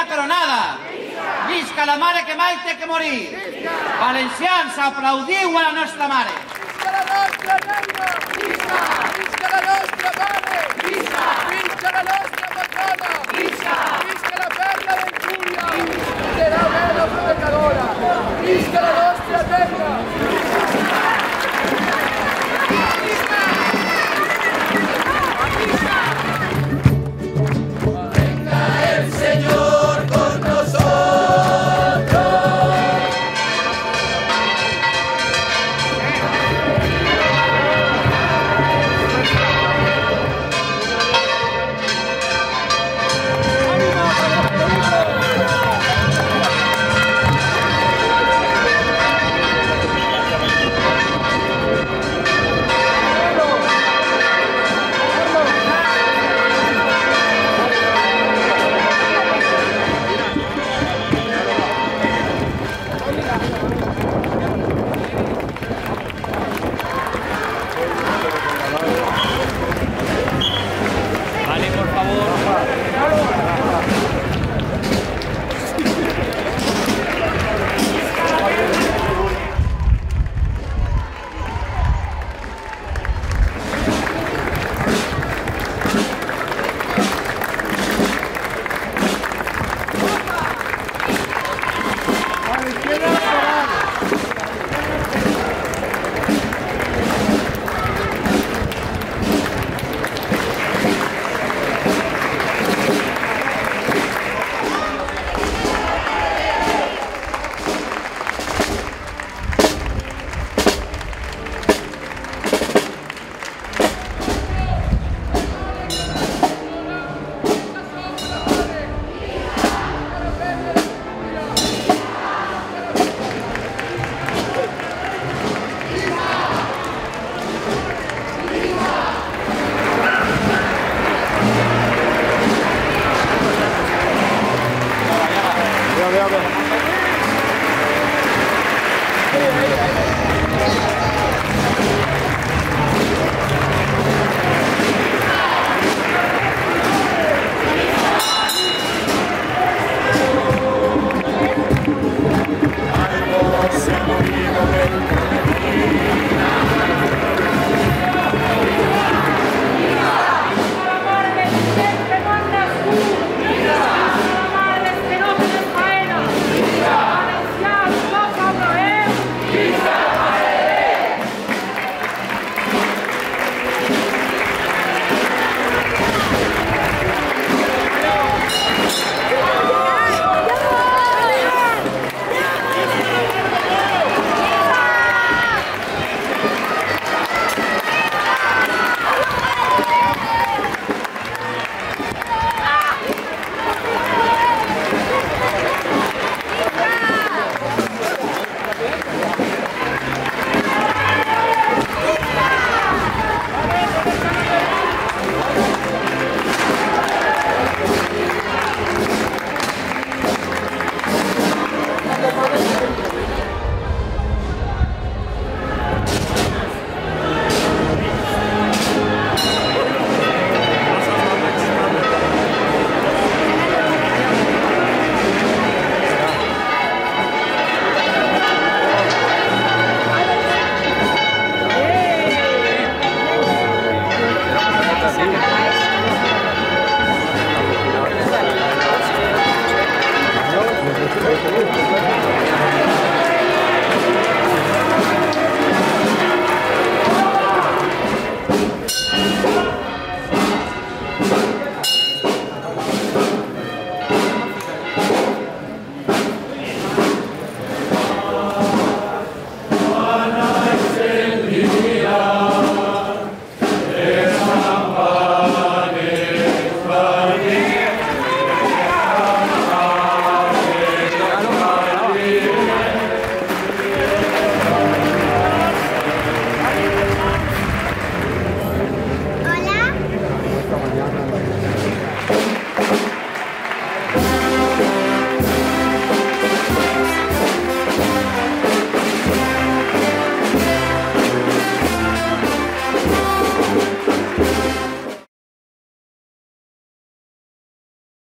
reina coronada! Visca, Visca la mare que mai té que morir! Visca! Valencians, aplaudiu a la nostra mare! Visca la nostra reina!